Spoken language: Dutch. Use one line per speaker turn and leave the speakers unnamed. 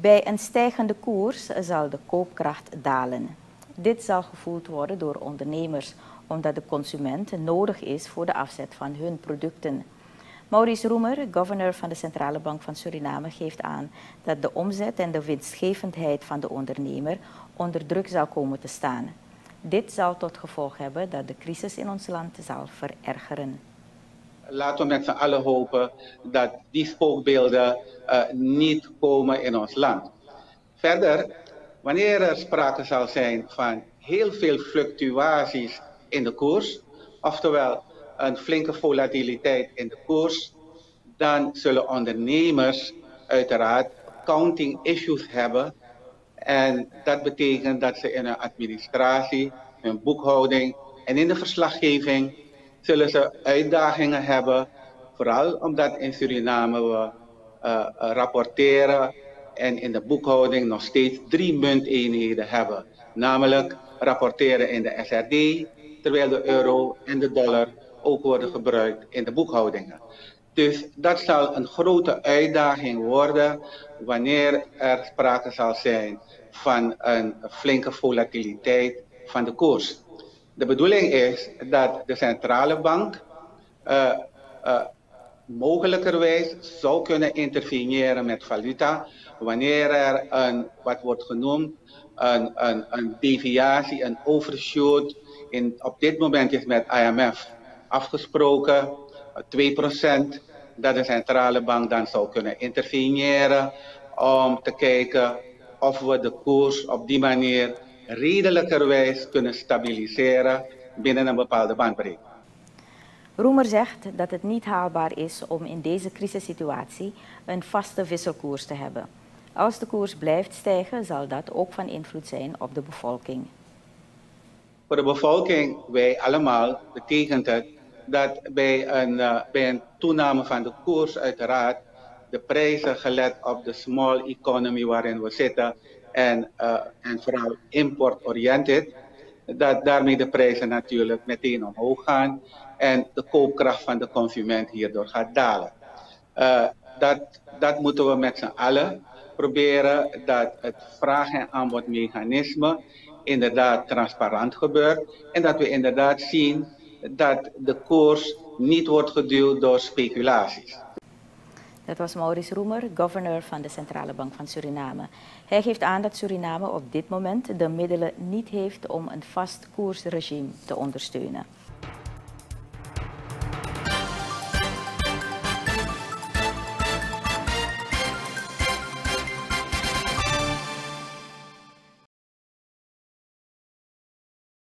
Bij een stijgende koers zal de koopkracht dalen. Dit zal gevoeld worden door ondernemers omdat de consument nodig is voor de afzet van hun producten. Maurice Roemer, governor van de Centrale Bank van Suriname, geeft aan dat de omzet en de winstgevendheid van de ondernemer onder druk zal komen te staan. Dit zal tot gevolg hebben dat de crisis in ons land zal verergeren.
Laten we met z'n allen hopen dat die spookbeelden uh, niet komen in ons land. Verder, wanneer er sprake zal zijn van heel veel fluctuaties in de koers, oftewel een flinke volatiliteit in de koers, dan zullen ondernemers uiteraard accounting issues hebben. En dat betekent dat ze in hun administratie, hun boekhouding en in de verslaggeving zullen ze uitdagingen hebben. Vooral omdat in Suriname we uh, rapporteren en in de boekhouding nog steeds drie munteenheden hebben. Namelijk rapporteren in de SRD, terwijl de euro en de dollar ook worden gebruikt in de boekhoudingen. Dus dat zal een grote uitdaging worden wanneer er sprake zal zijn van een flinke volatiliteit van de koers. De bedoeling is dat de centrale bank uh, mogelijkerwijs zou kunnen interveneren met valuta wanneer er een, wat wordt genoemd, een, een, een deviatie, een overshoot. In, op dit moment is met IMF afgesproken 2% dat de centrale bank dan zou kunnen interveneren om te kijken of we de koers op die manier redelijkerwijs kunnen stabiliseren binnen een bepaalde bandbreedte.
Roemer zegt dat het niet haalbaar is om in deze crisissituatie een vaste wisselkoers te hebben. Als de koers blijft stijgen, zal dat ook van invloed zijn op de bevolking.
Voor de bevolking, wij allemaal, betekent het dat bij een, uh, bij een toename van de koers uiteraard de prijzen gelet op de small economy waarin we zitten en, uh, en vooral import-oriented, dat daarmee de prijzen natuurlijk meteen omhoog gaan en de koopkracht van de consument hierdoor gaat dalen. Uh, dat, dat moeten we met z'n allen proberen dat het vraag- en aanbodmechanisme inderdaad transparant gebeurt en dat we inderdaad zien dat de koers niet wordt geduwd door speculaties.
Dat was Maurice Roemer, governor van de Centrale Bank van Suriname. Hij geeft aan dat Suriname op dit moment de middelen niet heeft om een vast koersregime te ondersteunen.